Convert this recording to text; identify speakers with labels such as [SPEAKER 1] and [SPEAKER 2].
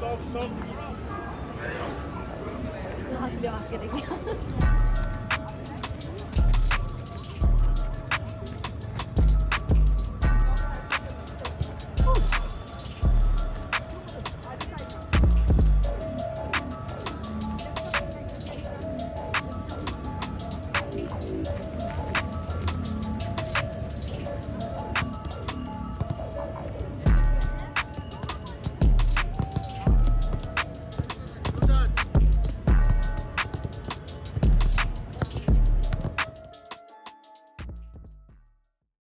[SPEAKER 1] 走りは開けてきます。